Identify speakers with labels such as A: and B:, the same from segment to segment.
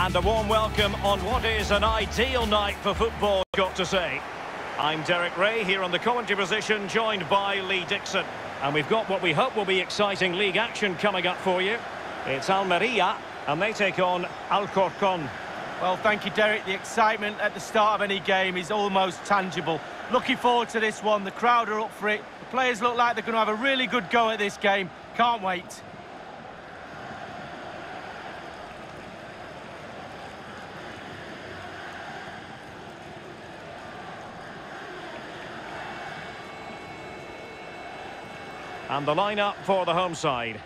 A: And a warm welcome on what is an ideal night for football, got to say. I'm Derek Ray here on the commentary position, joined by Lee Dixon. And we've got what we hope will be exciting league action coming up for you. It's Almeria, and they take on Alcorcon.
B: Well, thank you, Derek. The excitement at the start of any game is almost tangible. Looking forward to this one. The crowd are up for it. The players look like they're going to have a really good go at this game. Can't wait.
A: And the lineup for the home side.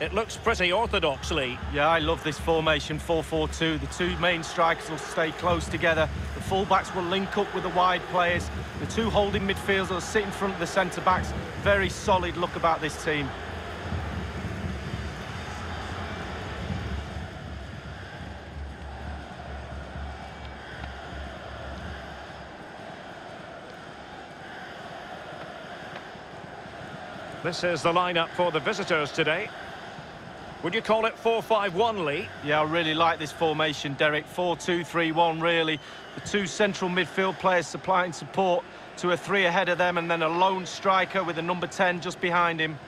A: It looks pretty orthodoxly.
B: Yeah, I love this formation, 4-4-2. The two main strikers will stay close together. The fullbacks will link up with the wide players. The two holding midfielders will sit in front of the centre-backs. Very solid look about this team.
A: This is the lineup for the visitors today. Would you call it 4-5-1, Lee?
B: Yeah, I really like this formation, Derek. 4-2-3-1, really. The two central midfield players supplying support to a three ahead of them and then a lone striker with a number 10 just behind him.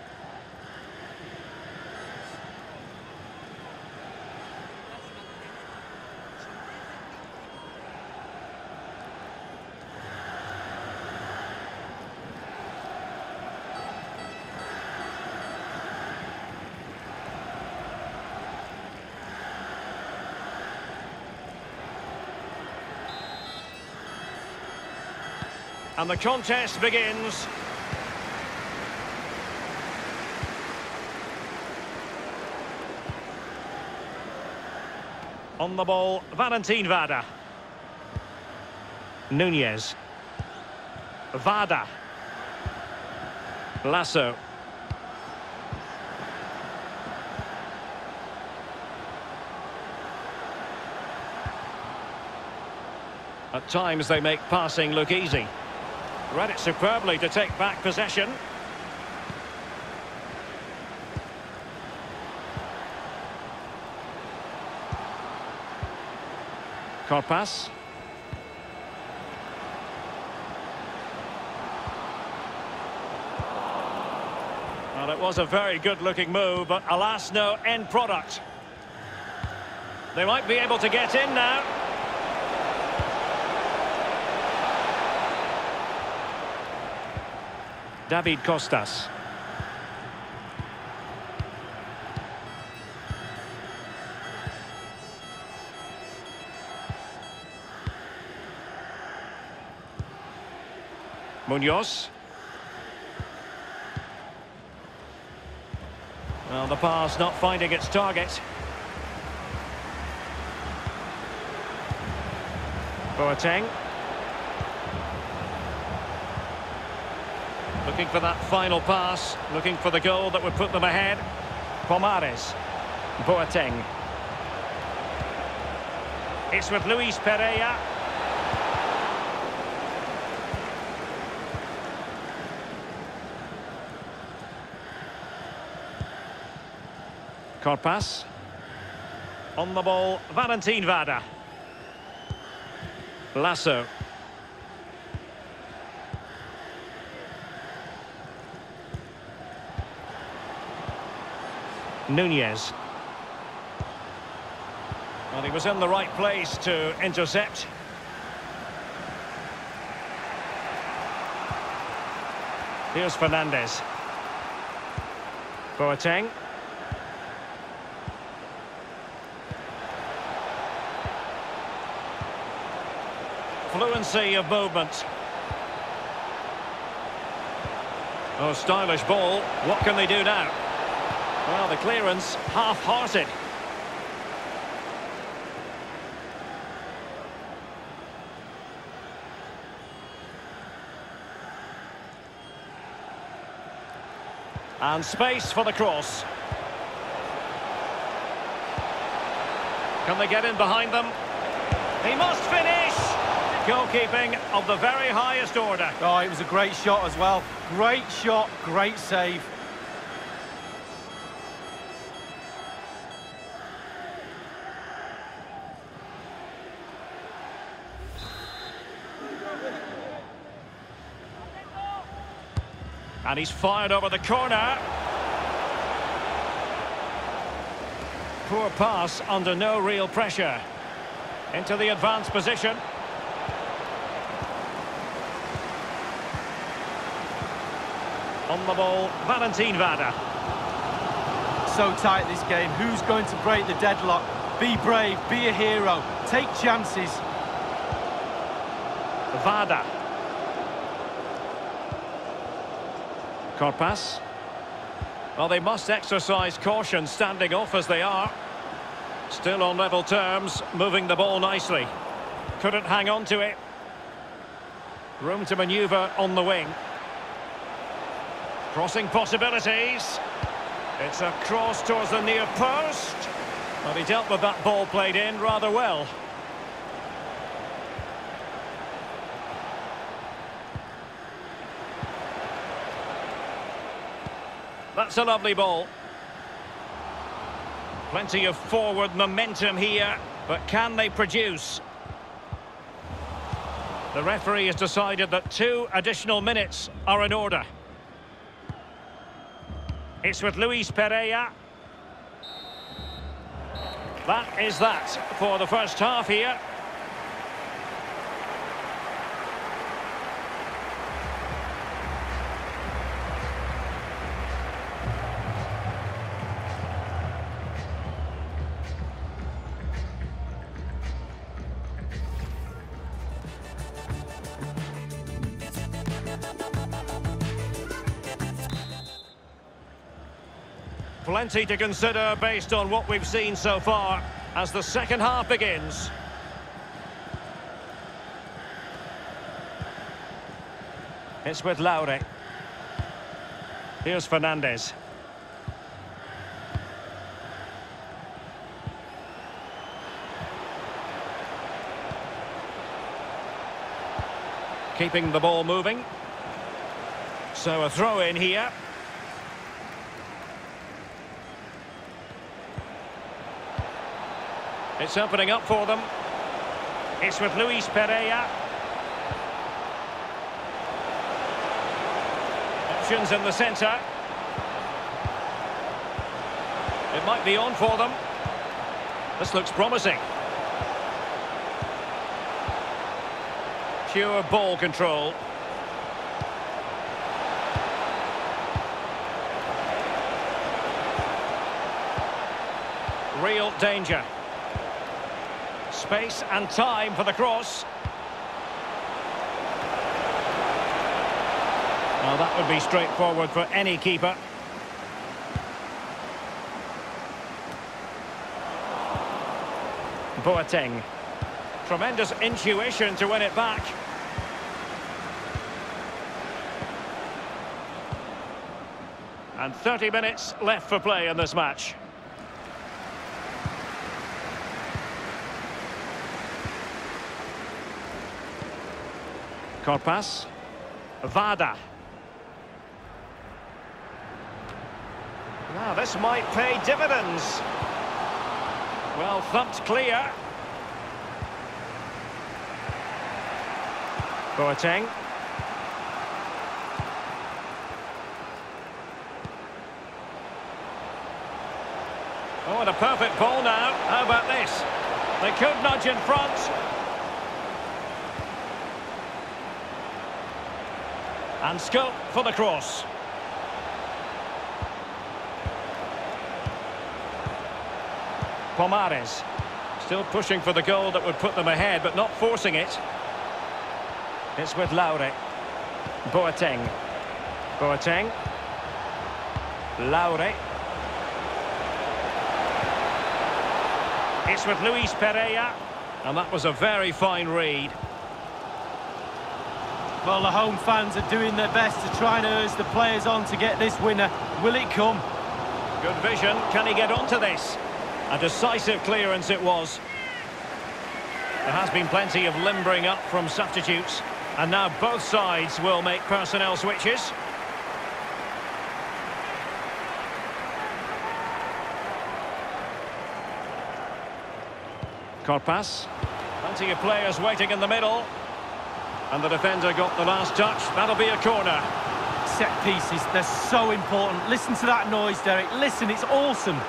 A: And the contest begins. On the ball, Valentin Vada. Nunez. Vada. Lasso. At times they make passing look easy. Read it superbly to take back possession. Corpas. Well, it was a very good-looking move, but alas, no end product. They might be able to get in now. David Costas. Munoz. Well, the pass not finding its target. Boateng. Looking for that final pass, looking for the goal that would put them ahead. Pomares. Boateng. It's with Luis Pereira. Corpas. On the ball, Valentin Vada. Lasso. Nunez. Well, he was in the right place to intercept. Here's Fernandez. Boateng. Fluency of movement. Oh, stylish ball. What can they do now? Well, the clearance half-hearted. And space for the cross. Can they get in behind them? He must finish! Goalkeeping of the very highest order.
B: Oh, it was a great shot as well. Great shot, great save.
A: And he's fired over the corner. Poor pass under no real pressure. Into the advanced position. On the ball, Valentin Vada.
B: So tight this game. Who's going to break the deadlock? Be brave, be a hero, take chances.
A: Vada. Corpas. Well, they must exercise caution standing off as they are. Still on level terms, moving the ball nicely. Couldn't hang on to it. Room to manoeuvre on the wing. Crossing possibilities. It's a cross towards the near post. But he dealt with that ball played in rather well. That's a lovely ball. Plenty of forward momentum here, but can they produce? The referee has decided that two additional minutes are in order. It's with Luis Pereira. That is that for the first half here. Plenty to consider based on what we've seen so far as the second half begins. It's with Laure. Here's Fernandez. Keeping the ball moving. So a throw in here. It's opening up for them. It's with Luis Pereira. Options in the centre. It might be on for them. This looks promising. Pure ball control. Real danger. Space and time for the cross. Well, that would be straightforward for any keeper. Boateng. Tremendous intuition to win it back. And 30 minutes left for play in this match. Corpas. Vada. Now, this might pay dividends. Well thumped clear. Boateng. Oh, and a perfect ball now. How about this? They could nudge in front. And scope for the cross. Pomares. Still pushing for the goal that would put them ahead, but not forcing it. It's with Laure. Boateng. Boateng. Laure. It's with Luis Pereira. And that was a very fine read.
B: Well, the home fans are doing their best to try and urge the players on to get this winner. Will it come?
A: Good vision. Can he get onto this? A decisive clearance it was. There has been plenty of limbering up from substitutes. And now both sides will make personnel switches. Corpas. Plenty of players waiting in the middle. And the defender got the last touch. That'll be a corner.
B: set pieces, they're so important. Listen to that noise, Derek. Listen, it's awesome.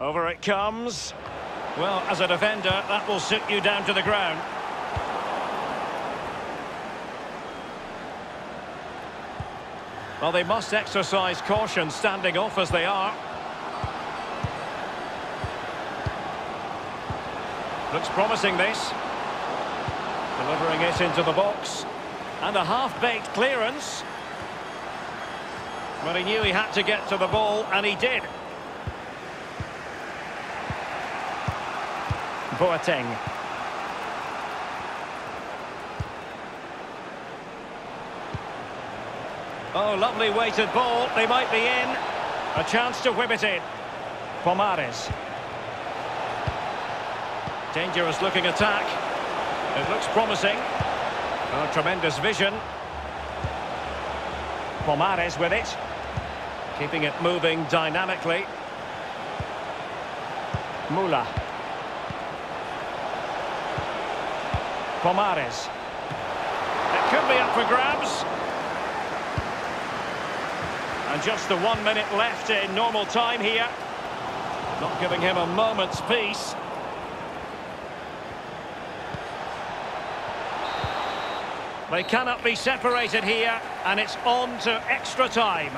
A: Over it comes. Well, as a defender, that will sit you down to the ground. Well, they must exercise caution standing off as they are. Looks promising, this. Delivering it into the box. And a half-baked clearance. But he knew he had to get to the ball, and he did. Boateng. Oh, lovely weighted ball. They might be in. A chance to whip it in. Pomares. Dangerous looking attack. It looks promising. Oh, tremendous vision. Pomares with it. Keeping it moving dynamically. Mula. Pomares. It could be up for grabs. And just the one minute left in normal time here. Not giving him a moment's peace. They cannot be separated here, and it's on to extra time.